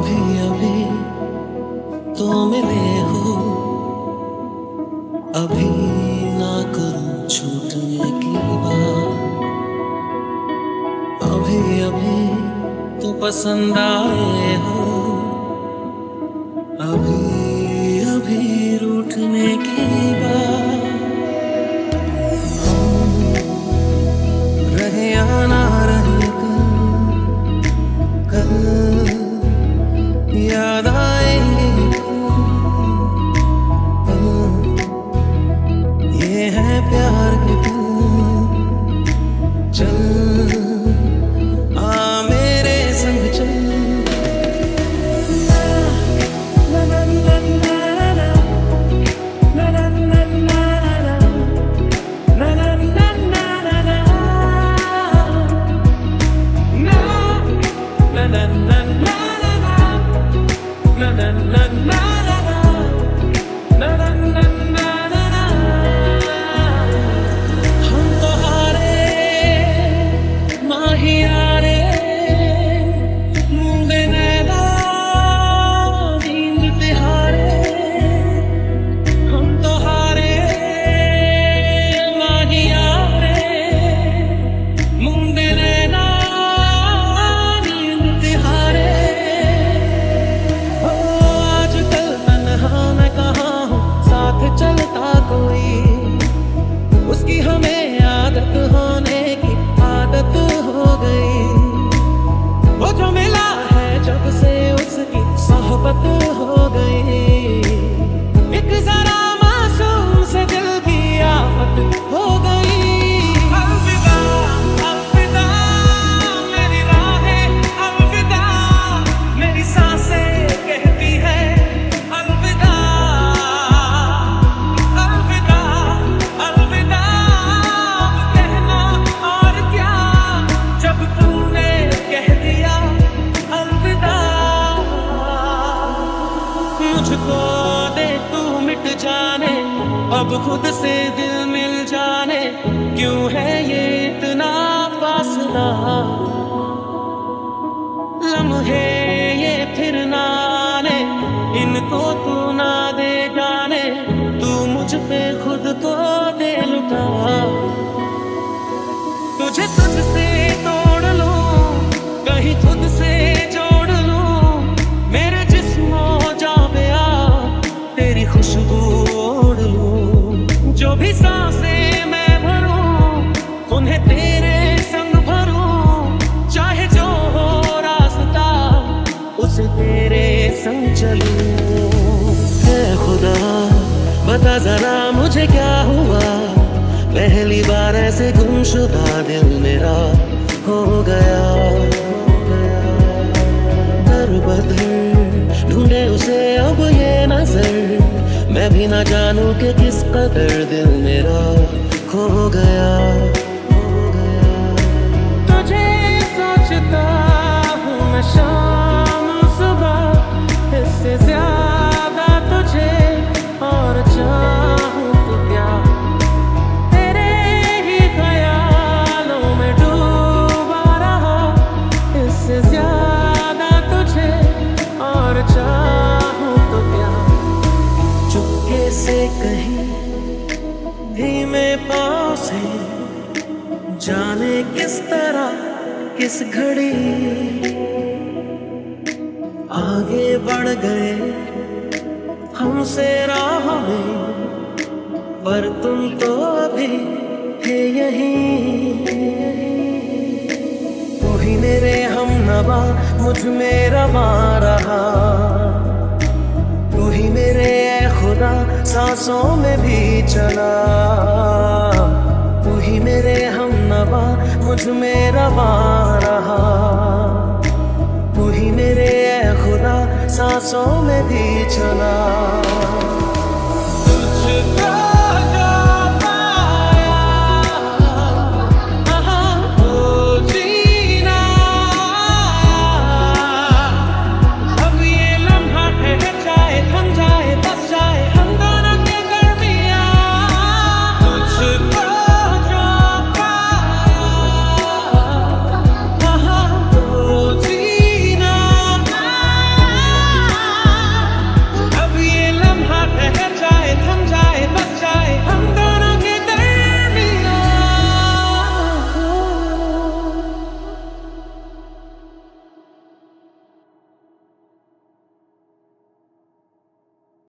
भी अभी तो मिले हो। अभी ना करूँ छूटने की बात। अभी अभी तो पसंद आए हो। मुझको दे तू मिट जाने। अब खुद से दिल जाने क्यों है ये इतना फासला? लम्हे ये फिर ना आने इनको तू संग चलूँ। है खुदा, बता जरा मुझे क्या हुआ? पहली बार ऐसे गुमशुदा दिल मेरा हो गया। दर ढूंढे उसे अब ये नज़र। मैं भी ना जानू कि किस कदर दिल मेरा खो गया। से कहीं धीमे पाँव से जाने किस तरह किस घड़ी आगे बढ़ गए हमसे राह में, पर तुम तो अभी थे यहीं। वही मेरे हम नवा, मुझमें रवा रहा। सांसों में भी चला। तू ही मेरे हम नवा, मुझमें रवा रहा। तू ही मेरे खुदा, सांसों में भी चला।